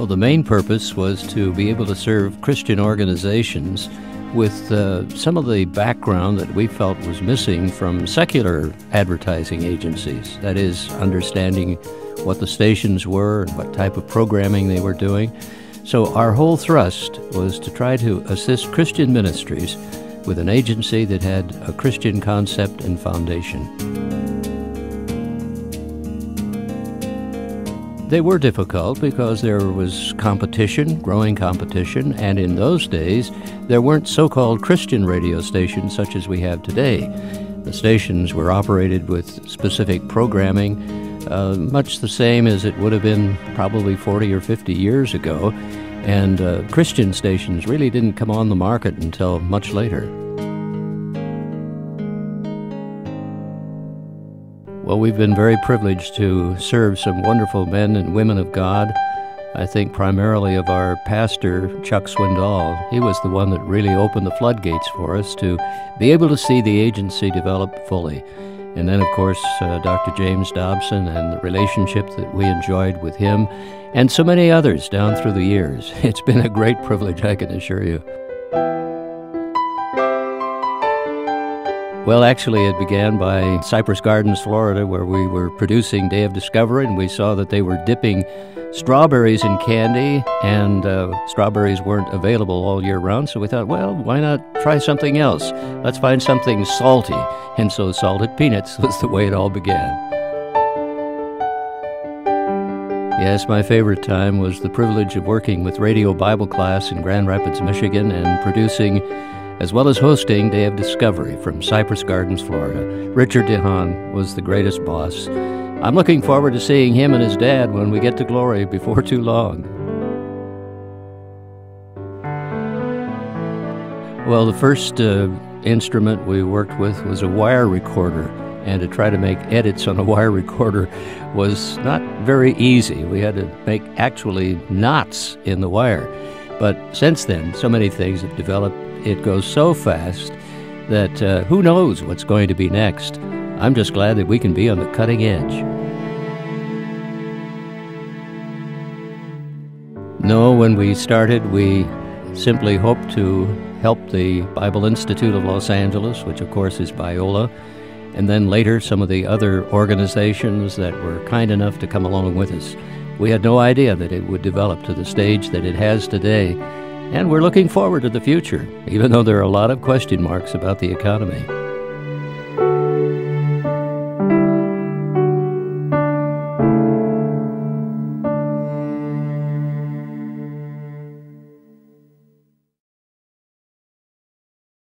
Well, the main purpose was to be able to serve Christian organizations with uh, some of the background that we felt was missing from secular advertising agencies. That is, understanding what the stations were and what type of programming they were doing. So, our whole thrust was to try to assist Christian ministries with an agency that had a Christian concept and foundation. They were difficult because there was competition, growing competition, and in those days there weren't so called Christian radio stations such as we have today. The stations were operated with specific programming, uh, much the same as it would have been probably 40 or 50 years ago, and uh, Christian stations really didn't come on the market until much later. Well, we've been very privileged to serve some wonderful men and women of God. I think primarily of our pastor, Chuck Swindoll. He was the one that really opened the floodgates for us to be able to see the agency develop fully. And then, of course, uh, Dr. James Dobson and the relationship that we enjoyed with him, and so many others down through the years. It's been a great privilege, I can assure you. Well, actually, it began by Cypress Gardens, Florida, where we were producing Day of Discovery, and we saw that they were dipping strawberries in candy, and uh, strawberries weren't available all year round. So we thought, well, why not try something else? Let's find something salty. And so salted peanuts was the way it all began. Yes, my favorite time was the privilege of working with Radio Bible Class in Grand Rapids, Michigan, and producing as well as hosting Day of Discovery from Cypress Gardens, Florida. Richard DeHaan was the greatest boss. I'm looking forward to seeing him and his dad when we get to glory before too long. Well, the first uh, instrument we worked with was a wire recorder, and to try to make edits on a wire recorder was not very easy. We had to make actually knots in the wire. But since then, so many things have developed it goes so fast that uh, who knows what's going to be next. I'm just glad that we can be on the cutting edge. No, when we started, we simply hoped to help the Bible Institute of Los Angeles, which of course is Biola, and then later some of the other organizations that were kind enough to come along with us. We had no idea that it would develop to the stage that it has today and we're looking forward to the future, even though there are a lot of question marks about the economy.